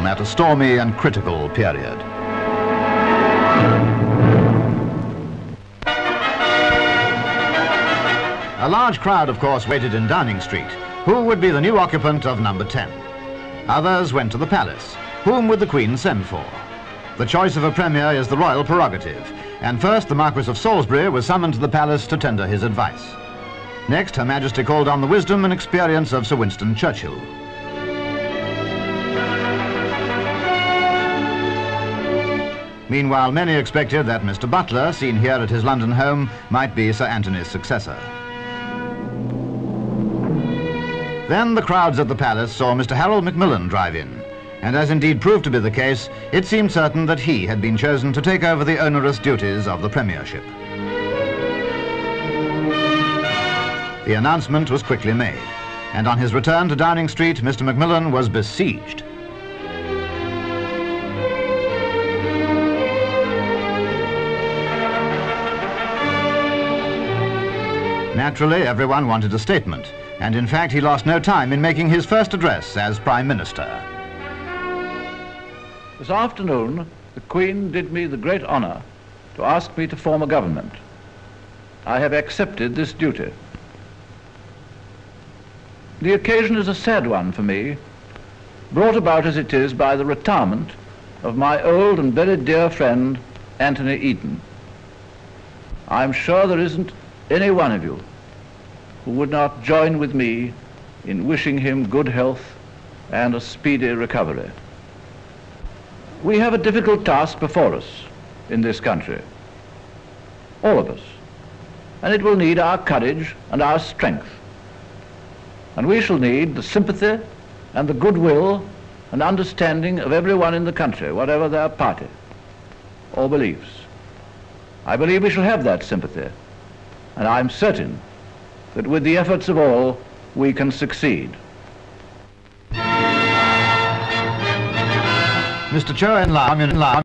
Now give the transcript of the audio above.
home at a stormy and critical period. A large crowd, of course, waited in Downing Street. Who would be the new occupant of number 10? Others went to the palace. Whom would the Queen send for? The choice of a Premier is the royal prerogative, and first the Marquis of Salisbury was summoned to the palace to tender his advice. Next, Her Majesty called on the wisdom and experience of Sir Winston Churchill. Meanwhile, many expected that Mr. Butler, seen here at his London home, might be Sir Anthony's successor. Then the crowds at the palace saw Mr. Harold Macmillan drive in, and as indeed proved to be the case, it seemed certain that he had been chosen to take over the onerous duties of the premiership. The announcement was quickly made, and on his return to Downing Street, Mr. Macmillan was besieged. Naturally, everyone wanted a statement, and in fact he lost no time in making his first address as Prime Minister. This afternoon, the Queen did me the great honour to ask me to form a government. I have accepted this duty. The occasion is a sad one for me, brought about as it is by the retirement of my old and very dear friend, Anthony Eden. I'm sure there isn't any one of you who would not join with me in wishing him good health and a speedy recovery. We have a difficult task before us in this country, all of us, and it will need our courage and our strength. And we shall need the sympathy and the goodwill and understanding of everyone in the country, whatever their party or beliefs. I believe we shall have that sympathy, and I'm certain that with the efforts of all, we can succeed. Mr. Cho En Lam